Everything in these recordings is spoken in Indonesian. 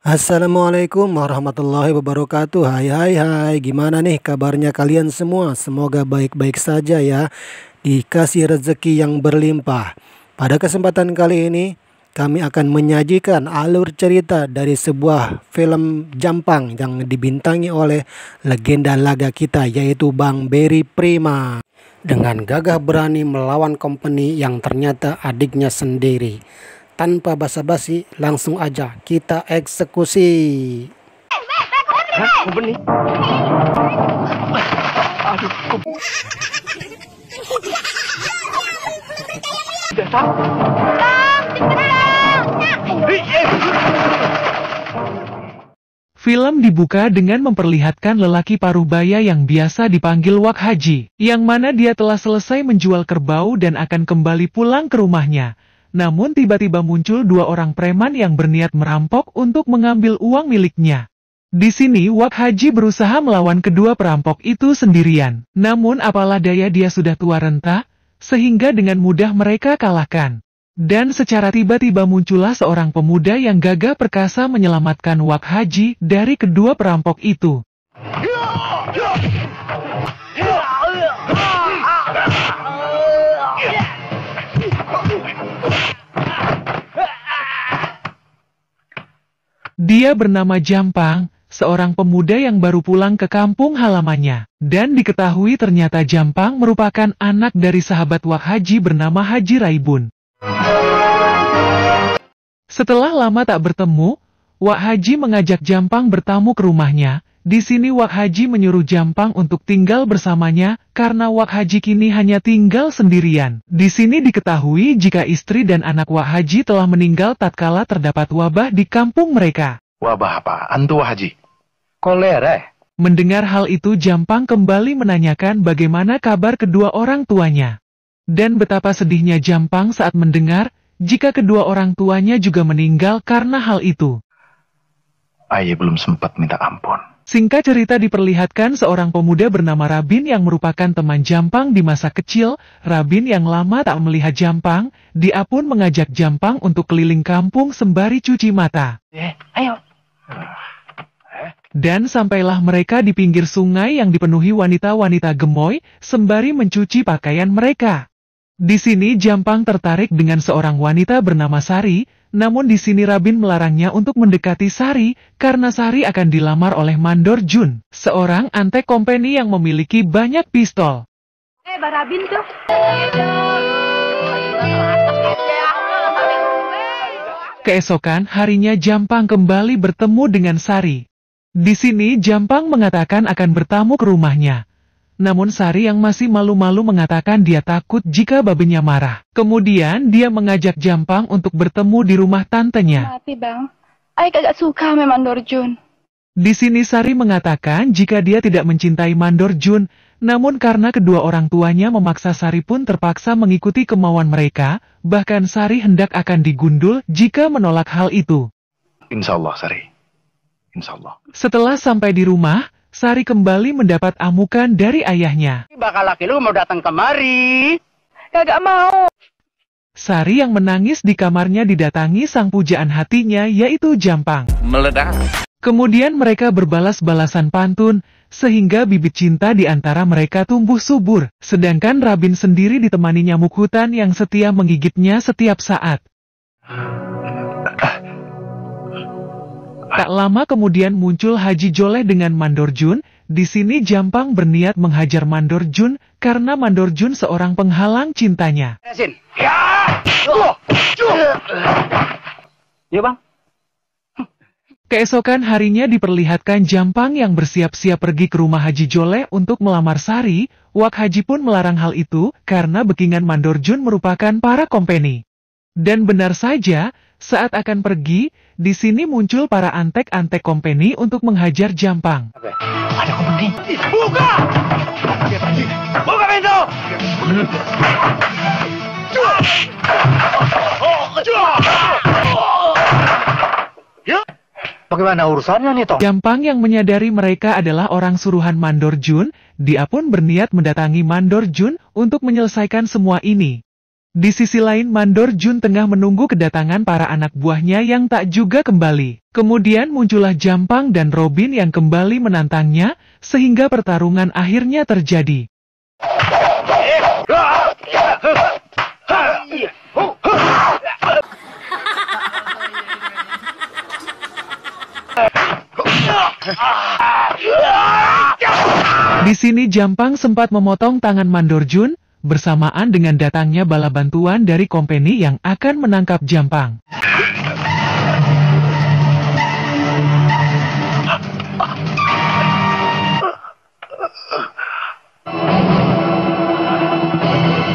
Assalamualaikum warahmatullahi wabarakatuh. Hai hai hai. Gimana nih kabarnya kalian semua? Semoga baik-baik saja ya Dikasih rezeki yang berlimpah. Pada kesempatan kali ini Kami akan menyajikan alur cerita dari sebuah film Jampang Yang dibintangi oleh legenda laga kita Yaitu Bang Berry Prima. Dengan gagah berani melawan company yang ternyata adiknya sendiri tanpa basa-basi langsung aja kita eksekusi. Hah? Aduh, Film dibuka dengan memperlihatkan lelaki paruh baya yang biasa dipanggil Wak Haji, yang mana dia telah selesai menjual kerbau dan akan kembali pulang ke rumahnya. Namun tiba-tiba muncul dua orang preman yang berniat merampok untuk mengambil uang miliknya. Di sini Wak Haji berusaha melawan kedua perampok itu sendirian. Namun apalah daya dia sudah tua renta, sehingga dengan mudah mereka kalahkan. Dan secara tiba-tiba muncullah seorang pemuda yang gagah perkasa menyelamatkan Wak Haji dari kedua perampok itu. Dia bernama Jampang, seorang pemuda yang baru pulang ke kampung halamannya. Dan diketahui ternyata Jampang merupakan anak dari sahabat Wak Haji bernama Haji Raibun. Setelah lama tak bertemu, Wak Haji mengajak Jampang bertamu ke rumahnya. Di sini Wak Haji menyuruh Jampang untuk tinggal bersamanya, karena Wak Haji kini hanya tinggal sendirian. Di sini diketahui jika istri dan anak Wak Haji telah meninggal tatkala terdapat wabah di kampung mereka. Wabah apa? Antu Wak Haji? Kolera? Eh? Mendengar hal itu Jampang kembali menanyakan bagaimana kabar kedua orang tuanya. Dan betapa sedihnya Jampang saat mendengar, jika kedua orang tuanya juga meninggal karena hal itu. Ayah belum sempat minta ampun. Singkat cerita diperlihatkan seorang pemuda bernama Rabin yang merupakan teman Jampang di masa kecil. Rabin yang lama tak melihat Jampang, dia pun mengajak Jampang untuk keliling kampung sembari cuci mata. Eh, ayo. Dan sampailah mereka di pinggir sungai yang dipenuhi wanita-wanita gemoy, sembari mencuci pakaian mereka. Di sini Jampang tertarik dengan seorang wanita bernama Sari, namun di sini Rabin melarangnya untuk mendekati Sari, karena Sari akan dilamar oleh Mandor Jun, seorang antek company yang memiliki banyak pistol. Eh, Bang Rabin tuh. Keesokan harinya Jampang kembali bertemu dengan Sari. Di sini Jampang mengatakan akan bertamu ke rumahnya. Namun Sari yang masih malu-malu mengatakan dia takut jika babenya marah. Kemudian dia mengajak Jampang untuk bertemu di rumah tantenya. Mati bang, Aik agak suka sama Mandor Jun. Di sini Sari mengatakan jika dia tidak mencintai Mandor Jun, namun karena kedua orang tuanya memaksa Sari pun terpaksa mengikuti kemauan mereka, bahkan Sari hendak akan digundul jika menolak hal itu. Insya Allah, Sari. Insya Allah. Setelah sampai di rumah, Sari kembali mendapat amukan dari ayahnya. Bakal laki lu mau datang kemari. Gak mau. Sari yang menangis di kamarnya didatangi sang pujaan hatinya yaitu Jampang. Meledak. Kemudian mereka berbalas-balasan pantun, sehingga bibit cinta di antara mereka tumbuh subur. Sedangkan Rabin sendiri ditemani nyamuk hutan yang setia menggigitnya setiap saat. Tak lama kemudian muncul Haji Joleh dengan Mandor Jun. Di sini Jampang berniat menghajar Mandor Jun karena Mandor Jun seorang penghalang cintanya. Ya! Ya bang. Keesokan harinya diperlihatkan Jampang yang bersiap-siap pergi ke rumah Haji Joleh untuk melamar Sari. Wak Haji pun melarang hal itu karena bekingan Mandor Jun merupakan para kompeni. Dan benar saja, saat akan pergi, di sini muncul para antek-antek kompeni untuk menghajar Jampang. Ada kompeni. Buka! Buka pintu! Bagaimana urusannya nih, Tom? Jampang yang menyadari mereka adalah orang suruhan Mandor Jun, dia pun berniat mendatangi Mandor Jun untuk menyelesaikan semua ini. Di sisi lain Mandor Jun tengah menunggu kedatangan para anak buahnya yang tak juga kembali. Kemudian muncullah Jampang dan Robin yang kembali menantangnya, sehingga pertarungan akhirnya terjadi. Di sini Jampang sempat memotong tangan Mandorjun, bersamaan dengan datangnya bala bantuan dari kompeni yang akan menangkap Jampang.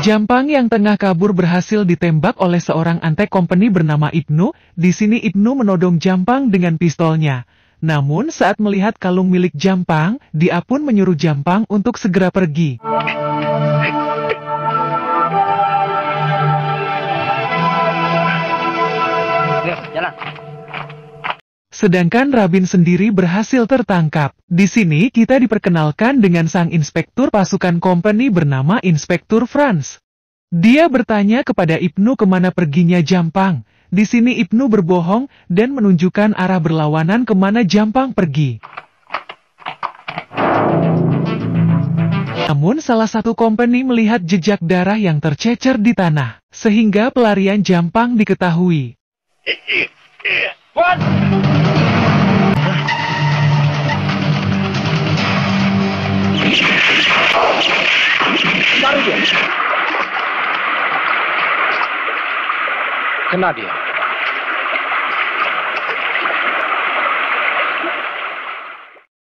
Jampang yang tengah kabur berhasil ditembak oleh seorang antek kompeni bernama Ibnu. Di sini Ibnu menodong Jampang dengan pistolnya. Namun saat melihat kalung milik Jampang, dia pun menyuruh Jampang untuk segera pergi. Sedangkan Rabin sendiri berhasil tertangkap. Di sini kita diperkenalkan dengan sang inspektur pasukan kompeni bernama Inspektur Franz. Dia bertanya kepada Ibnu ke mana perginya Jampang. Di sini Ibnu berbohong dan menunjukkan arah berlawanan ke mana Jampang pergi. Namun salah satu kompeni melihat jejak darah yang tercecer di tanah, sehingga pelarian Jampang diketahui. Kena dia.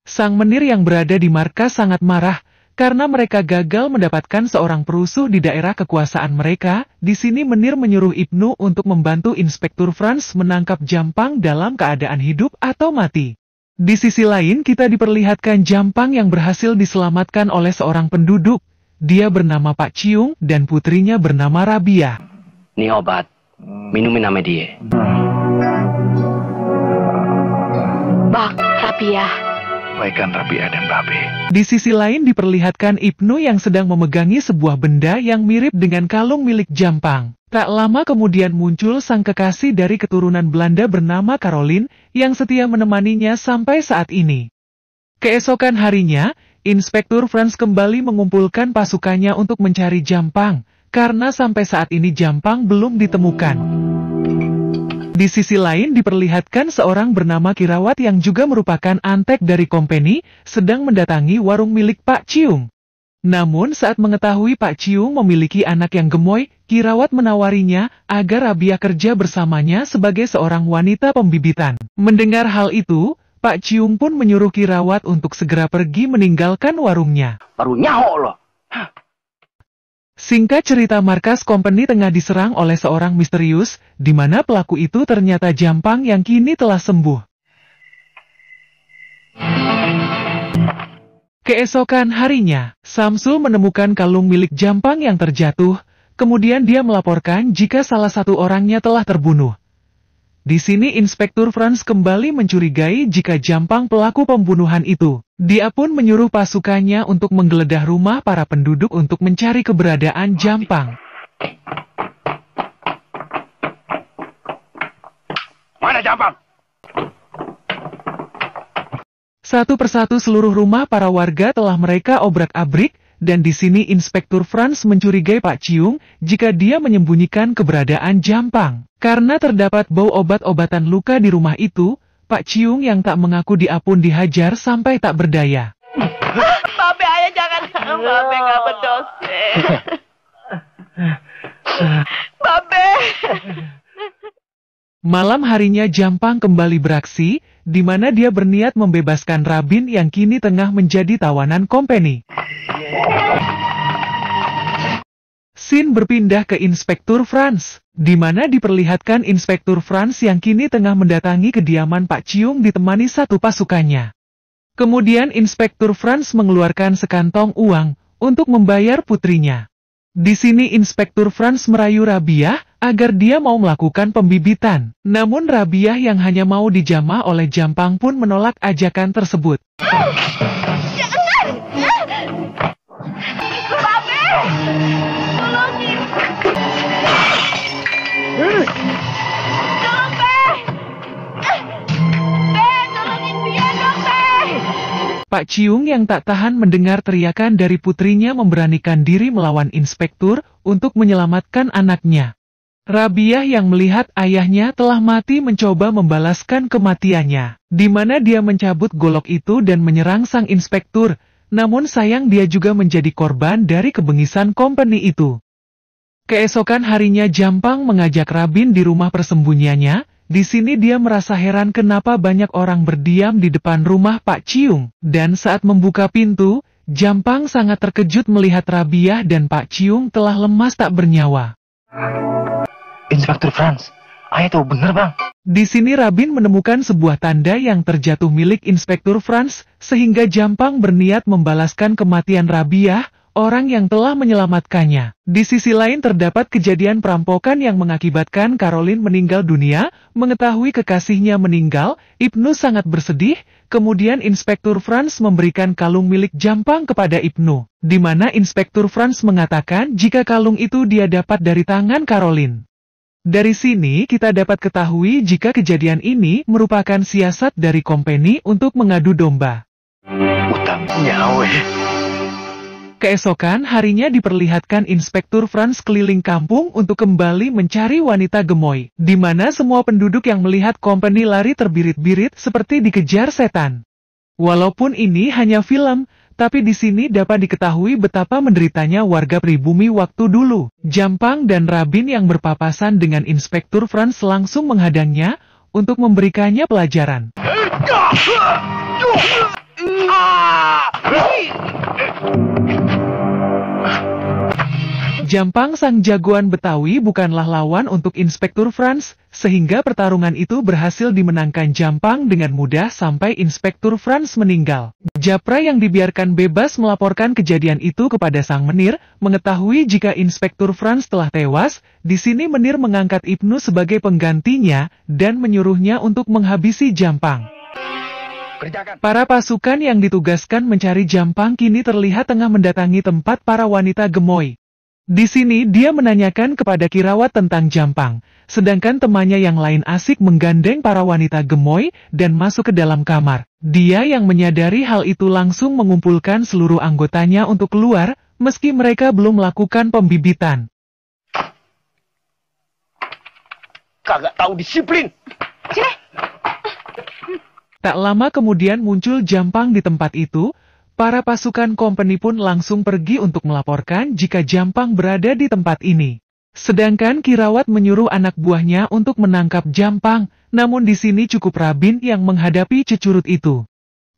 Sang menir yang berada di markas sangat marah, karena mereka gagal mendapatkan seorang perusuh di daerah kekuasaan mereka, di sini menir menyuruh Ibnu untuk membantu Inspektur Franz menangkap Jampang dalam keadaan hidup atau mati. Di sisi lain kita diperlihatkan Jampang yang berhasil diselamatkan oleh seorang penduduk. Dia bernama Pak Ciung dan putrinya bernama Rabia. Ini obat. Minumin nama dia. Bak, Rabia. Baikan Rabia dan Babe. Di sisi lain diperlihatkan Ibnu yang sedang memegangi sebuah benda yang mirip dengan kalung milik Jampang. Tak lama kemudian muncul sang kekasih dari keturunan Belanda bernama Caroline yang setia menemaninya sampai saat ini. Keesokan harinya, Inspektur Franz kembali mengumpulkan pasukannya untuk mencari Jampang, karena sampai saat ini Jampang belum ditemukan. Di sisi lain diperlihatkan seorang bernama Kirawat yang juga merupakan antek dari kompeni, sedang mendatangi warung milik Pak Ciung. Namun saat mengetahui Pak Ciung memiliki anak yang gemoy, Kirawat menawarinya agar Rabia kerja bersamanya sebagai seorang wanita pembibitan. Mendengar hal itu, Pak Ciung pun menyuruh Kirawat untuk segera pergi meninggalkan warungnya. Baru nyaho loh. Singkat cerita markas kompeni tengah diserang oleh seorang misterius, di mana pelaku itu ternyata Jampang yang kini telah sembuh. Keesokan harinya, Samsul menemukan kalung milik Jampang yang terjatuh, kemudian dia melaporkan jika salah satu orangnya telah terbunuh. Di sini Inspektur Franz kembali mencurigai jika Jampang pelaku pembunuhan itu. Dia pun menyuruh pasukannya untuk menggeledah rumah para penduduk untuk mencari keberadaan Jampang. Mana Jampang? Satu persatu seluruh rumah para warga telah mereka obrak-abrik, dan di sini Inspektur Franz mencurigai Pak Ciung jika dia menyembunyikan keberadaan Jampang. Karena terdapat bau obat-obatan luka di rumah itu, Pak Ciung yang tak mengaku dia pun dihajar sampai tak berdaya. Babe, ayah jangan. Babe gak berdosa. Babe. Malam harinya Jampang kembali beraksi, di mana dia berniat membebaskan Rabin yang kini tengah menjadi tawanan kompeni. Sin berpindah ke Inspektur Franz, di mana diperlihatkan Inspektur Franz yang kini tengah mendatangi kediaman Pak Ciung ditemani satu pasukannya. Kemudian Inspektur Franz mengeluarkan sekantong uang untuk membayar putrinya. Di sini Inspektur Franz merayu Rabiah agar dia mau melakukan pembibitan. Namun Rabiah yang hanya mau dijamah oleh Jampang pun menolak ajakan tersebut. Pak Ciung yang tak tahan mendengar teriakan dari putrinya memberanikan diri melawan inspektur untuk menyelamatkan anaknya. Rabiah yang melihat ayahnya telah mati mencoba membalaskan kematiannya, di mana dia mencabut golok itu dan menyerang sang inspektur, namun sayang dia juga menjadi korban dari kebengisan company itu. Keesokan harinya Jampang mengajak Rabin di rumah persembunyiannya, di sini dia merasa heran kenapa banyak orang berdiam di depan rumah Pak Ciung, dan saat membuka pintu, Jampang sangat terkejut melihat Rabiah dan Pak Ciung telah lemas tak bernyawa. Inspektur Franz, ayah tahu bener bang. Di sini Rabin menemukan sebuah tanda yang terjatuh milik Inspektur Franz, sehingga Jampang berniat membalaskan kematian Rabiah, orang yang telah menyelamatkannya. Di sisi lain terdapat kejadian perampokan yang mengakibatkan Caroline meninggal dunia, mengetahui kekasihnya meninggal, Ibnu sangat bersedih, kemudian Inspektur Franz memberikan kalung milik Jampang kepada Ibnu, di mana Inspektur Franz mengatakan jika kalung itu dia dapat dari tangan Caroline. Dari sini kita dapat ketahui jika kejadian ini merupakan siasat dari company untuk mengadu domba. Utang nyawa. Keesokan harinya diperlihatkan Inspektur Franz keliling kampung untuk kembali mencari wanita gemoy, di mana semua penduduk yang melihat company lari terbirit-birit seperti dikejar setan. Walaupun ini hanya film, tapi di sini dapat diketahui betapa menderitanya warga pribumi waktu dulu. Jampang dan Rabin yang berpapasan dengan Inspektur Franz langsung menghadangnya untuk memberikannya pelajaran. Jampang sang jagoan Betawi bukanlah lawan untuk Inspektur Franz, sehingga pertarungan itu berhasil dimenangkan Jampang dengan mudah sampai Inspektur Franz meninggal. Japra yang dibiarkan bebas melaporkan kejadian itu kepada sang menir, mengetahui jika Inspektur Franz telah tewas, di sini menir mengangkat Ibnu sebagai penggantinya, dan menyuruhnya untuk menghabisi Jampang. Para pasukan yang ditugaskan mencari Jampang kini terlihat tengah mendatangi tempat para wanita gemoy. Di sini dia menanyakan kepada Kirawat tentang Jampang, sedangkan temannya yang lain asik menggandeng para wanita gemoy dan masuk ke dalam kamar. Dia yang menyadari hal itu langsung mengumpulkan seluruh anggotanya untuk keluar, meski mereka belum melakukan pembibitan. Kagak tahu disiplin. Tak lama kemudian muncul Jampang di tempat itu, Para pasukan company pun langsung pergi untuk melaporkan jika Jampang berada di tempat ini. Sedangkan Kirawat menyuruh anak buahnya untuk menangkap Jampang, namun di sini cukup Rabin yang menghadapi cecurut itu.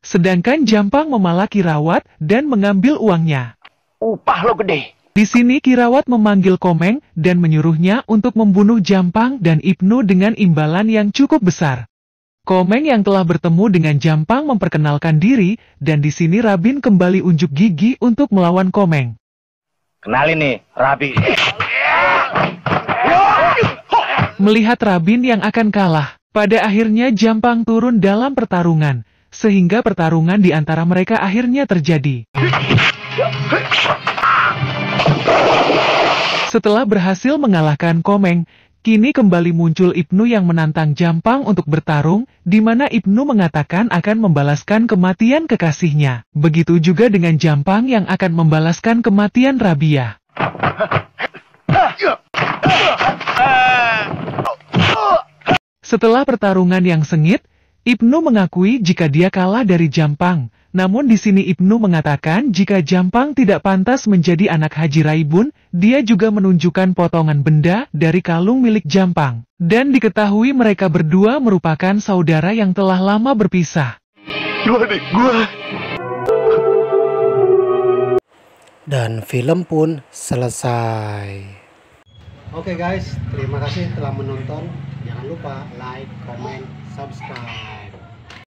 Sedangkan Jampang memalak Kirawat dan mengambil uangnya. Upah lo gede. Di sini Kirawat memanggil Komeng dan menyuruhnya untuk membunuh Jampang dan Ibnu dengan imbalan yang cukup besar. Komeng yang telah bertemu dengan Jampang memperkenalkan diri, dan di sini Rabin kembali unjuk gigi untuk melawan Komeng. Kenalin nih, Rabi. Melihat Rabin yang akan kalah, pada akhirnya Jampang turun dalam pertarungan, sehingga pertarungan di antara mereka akhirnya terjadi. Setelah berhasil mengalahkan Komeng, Kini kembali muncul Ibnu yang menantang Jampang untuk bertarung, di mana Ibnu mengatakan akan membalaskan kematian kekasihnya. Begitu juga dengan Jampang yang akan membalaskan kematian Rabia. Setelah pertarungan yang sengit, Ibnu mengakui jika dia kalah dari Jampang, namun di sini Ibnu mengatakan jika Jampang tidak pantas menjadi anak Haji Raibun, dia juga menunjukkan potongan benda dari kalung milik Jampang. Dan diketahui mereka berdua merupakan saudara yang telah lama berpisah. Dua adik gua. Dan film pun selesai. Oke guys, terima kasih telah menonton. Jangan lupa like, comment, subscribe.